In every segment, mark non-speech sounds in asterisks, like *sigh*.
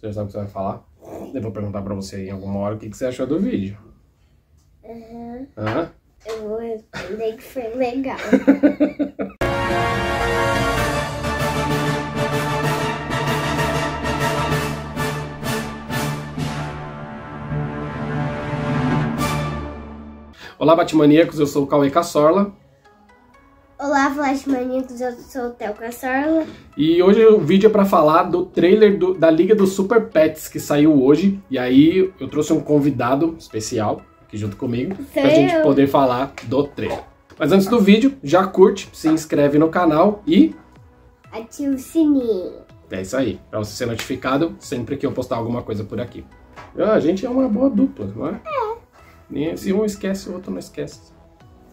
Você já sabe o que você vai falar? Eu vou perguntar pra você em alguma hora o que, que você achou do vídeo. Aham. Hã? Eu vou responder que foi legal. Olá, Batmaníacos, eu sou o Cauê Cassorla. Olá, Flash Maníacos, eu sou o Theo Cassorla. E hoje o vídeo é pra falar do trailer do- da Liga dos Super Pets que saiu hoje. E aí eu trouxe um convidado especial aqui junto comigo pra Sou gente poder falar do trailer. Mas antes do vídeo, já curte, se inscreve no canal e Ativa o sininho. é isso aí, pra você ser notificado sempre que eu postar alguma coisa por aqui. Ah, a gente é uma boa dupla, não é? É. Se um esquece, o outro não esquece.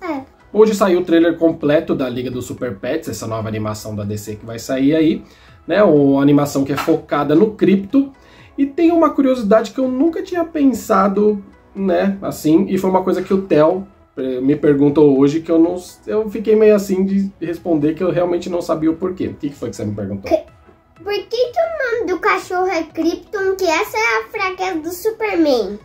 É. Hoje saiu o trailer completo da Liga dos Super Pets, essa nova animação da DC que vai sair aí, né? Uma animação que é focada no cripto. E tem uma curiosidade que eu nunca tinha pensado, né? Assim, e foi uma coisa que o Theo eh, me perguntou hoje que eu não. Eu fiquei meio assim de responder que eu realmente não sabia o porquê. O que que foi que você me perguntou? Por que, que o nome do cachorro é Krypton, que essa é a fraqueza do Superman?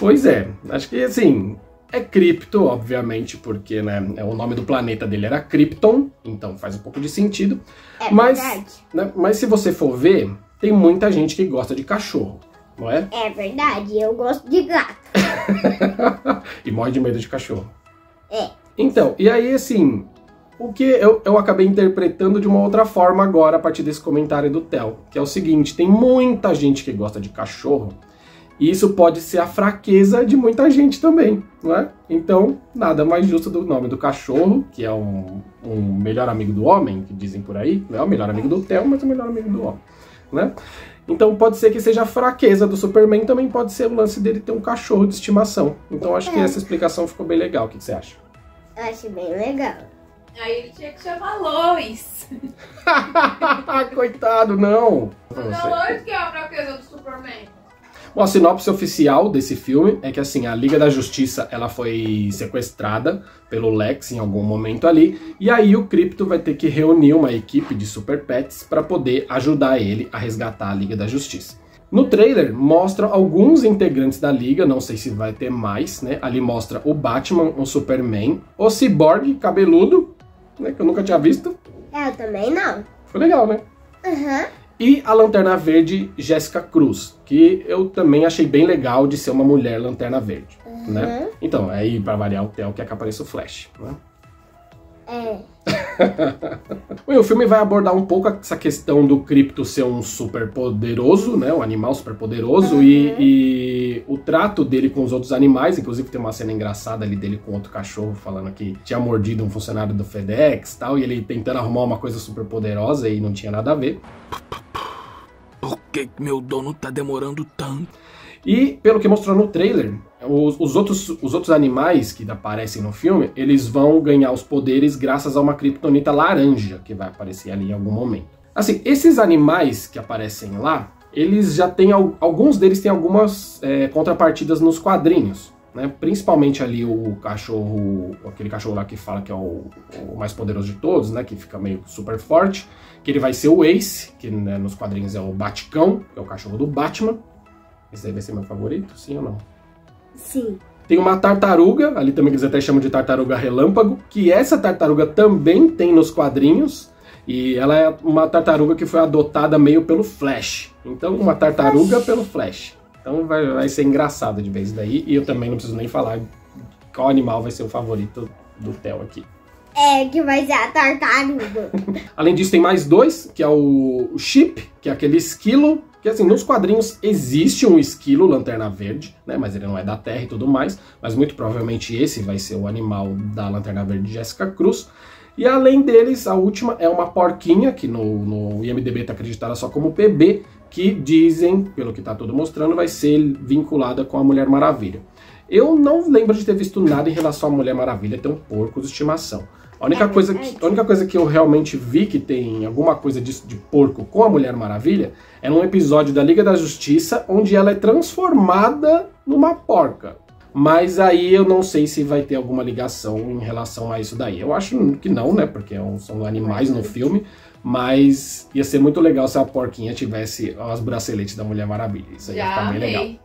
Pois é, acho que assim, é cripto, obviamente, porque né, o nome do planeta dele era Krypton, então faz um pouco de sentido. É Mas- verdade? né? Mas se você for ver, tem muita gente que gosta de cachorro, não é? É verdade, eu gosto de gato. *laughs* e morre de medo de cachorro. É. Então, e aí assim, o que eu, eu acabei interpretando de uma outra forma agora a partir desse comentário do Theo, que é o seguinte, tem muita gente que gosta de cachorro, e isso pode ser a fraqueza de muita gente também, não é? Então, nada mais justo do nome do cachorro, que é um, um melhor amigo do homem, que dizem por aí, não é o melhor amigo do Theo, mas o melhor amigo do homem, né? Então pode ser que seja a fraqueza do Superman, também pode ser o lance dele ter um cachorro de estimação. Então acho que É. essa explicação ficou bem legal. O que que você acha? Eu acho bem legal. Aí ele tinha que chamar Lois. *laughs* Coitado, não! Mas Lois que é a fraqueza do Superman. Bom, a sinopse oficial desse filme é que assim, a Liga da Justiça ela foi sequestrada pelo Lex em algum momento ali, e aí o Crypto vai ter que reunir uma equipe de Super Pets para poder ajudar ele a resgatar a Liga da Justiça. No trailer mostra alguns integrantes da liga, não sei se vai ter mais, né? Ali mostra o Batman, o Superman, o Cyborg cabeludo, né, que eu nunca tinha visto. É, Eu também não. Foi legal, né? Aham. E a Lanterna Verde Jéssica Cruz, que eu também achei bem legal de ser uma mulher Lanterna Verde, né? Então, aí pra variar o Theo quer que apareça o Flash, né? É. *laughs* O filme vai abordar um pouco essa questão do Crypto ser um super poderoso, né? Um animal super poderoso e, e o trato dele com os outros animais. Inclusive tem uma cena engraçada ali dele com outro cachorro falando que tinha mordido um funcionário do FedEx e tal, e ele tentando arrumar uma coisa super poderosa e não tinha nada a ver. Que meu dono tá demorando tanto? E pelo que mostrou no trailer, os, os outros, os outros animais que aparecem no filme, eles vão ganhar os poderes graças a uma kryptonita laranja que vai aparecer ali em algum momento. Assim, esses animais que aparecem lá, eles já têm al- alguns deles têm algumas é, contrapartidas nos quadrinhos, né? Principalmente ali o cachorro, aquele cachorro lá que fala que é o, o mais poderoso de todos, né? Que fica meio super forte, que ele vai ser o Ace, que né, nos quadrinhos é o Baticão, que é o cachorro do Batman. Esse aí vai ser meu favorito, sim ou não? Sim. Tem uma tartaruga, ali também que eles até chamam de tartaruga relâmpago, que essa tartaruga também tem nos quadrinhos. E ela é uma tartaruga que foi adotada meio pelo Flash. Então, uma tartaruga pelo Flash. Então vai, vai ser engraçado de vez daí. E eu também não preciso nem falar qual animal vai ser o favorito do Theo aqui. É, que vai ser a tartaruga. *laughs* Além disso, tem mais dois, que é o Chip, que é aquele esquilo. Que assim, nos quadrinhos existe um esquilo Lanterna Verde, né? Mas ele não é da Terra e tudo mais. Mas muito provavelmente esse vai ser o animal da Lanterna Verde Jéssica Cruz. E além deles, a última é uma porquinha, que no, no IMDB está acreditada só como PB, que dizem, pelo que está tudo mostrando, vai ser vinculada com a Mulher Maravilha. Eu não lembro de ter visto nada em relação à Mulher Maravilha ter um porco de estimação. A única, É coisa verdade. que, a única coisa que eu realmente vi que tem alguma coisa disso de porco com a Mulher Maravilha é num episódio da Liga da Justiça onde ela é transformada numa porca. Mas aí eu não sei se vai ter alguma ligação em relação a isso daí. Eu acho que não, né? Porque é são animais no filme. Mas ia ser muito legal se a porquinha tivesse os braceletes da Mulher Maravilha. Isso aí ia Já ficar bem legal. amei.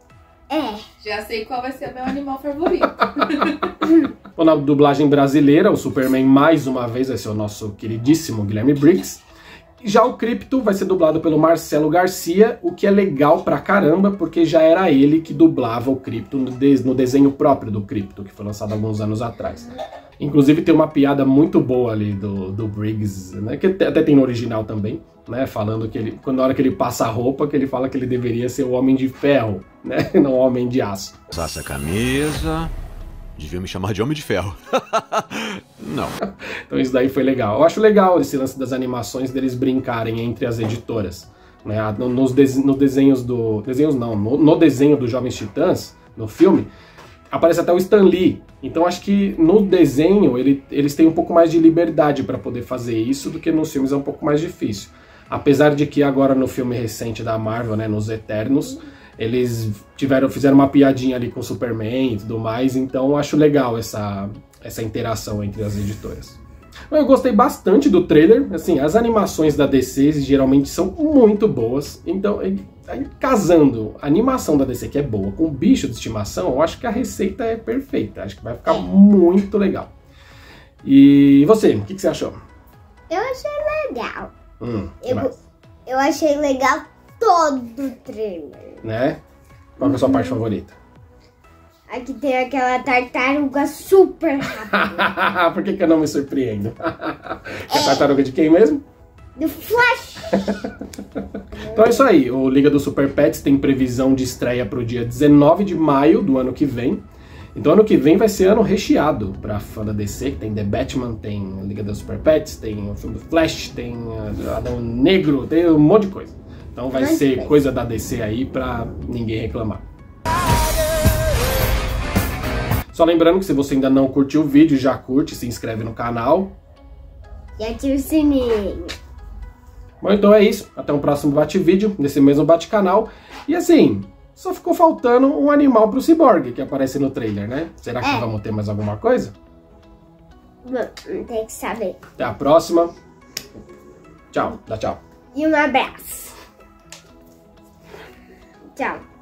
É. Já sei qual vai ser o meu animal favorito. *laughs* Bom, na dublagem brasileira, o Superman mais uma vez vai ser o nosso queridíssimo Guilherme Briggs. Já o Crypto vai ser dublado pelo Marcelo Garcia, o que é legal pra caramba, porque já era ele que dublava o Crypto no, de- no desenho próprio do Crypto, que foi lançado alguns anos atrás. Inclusive tem uma piada muito boa ali do, do Briggs, né, que até tem no original também, né, falando que ele, quando na hora que ele passa a roupa, que ele fala que ele deveria ser o Homem de Ferro, né, *laughs* não o Homem de Aço. Usasse a camisa. Devia me chamar de Homem de Ferro. *laughs* Não. *laughs* Então isso daí foi legal. Eu acho legal esse lance das animações deles brincarem entre as editoras. Né? Ah, no- Nos des- no desenhos do. Desenhos não, no, no desenho dos Jovens Titãs, no filme, aparece até o Stan Lee. Então acho que no desenho ele- eles têm um pouco mais de liberdade para poder fazer isso do que nos filmes é um pouco mais difícil. Apesar de que agora no filme recente da Marvel, né, nos Eternos, eles tiveram, fizeram uma piadinha ali com o Superman e tudo mais, então eu acho legal essa, essa interação entre as editoras. Eu gostei bastante do trailer, assim, as animações da DC geralmente são muito boas, então aí, casando a animação da DC que é boa com o bicho de estimação, eu acho que a receita é perfeita, acho que vai ficar muito legal. E você, o que, que você achou? Eu achei legal. Hum, Eu, eu achei legal todo trailer. né? Qual que é a sua parte favorita? Aqui tem aquela tartaruga super rápida. *laughs* Por que, que eu não me surpreendo? *laughs* É a tartaruga de quem mesmo? Do Flash. *laughs* Então é isso aí. O Liga dos Super Pets tem previsão de estreia para o dia 19 de maio do ano que vem. Então ano que vem vai ser ano recheado para fã da DC, que tem The Batman, tem Liga dos Super Pets, tem o filme do Flash, tem uh, Adão Negro, tem um monte de coisa. Então vai ser coisa. coisa da DC aí pra ninguém reclamar. Só lembrando que se você ainda não curtiu o vídeo, já curte, se inscreve no canal. E ativa o sininho. Bom, então é isso. Até um próximo bate-vídeo, nesse mesmo bate-canal. E assim, só ficou faltando um animal pro Cyborg que aparece no trailer, né? Será que É. vamos ter mais alguma coisa? Bom, tem que saber. Até a próxima. Tchau. Dá tchau. E um abraço. Tchau.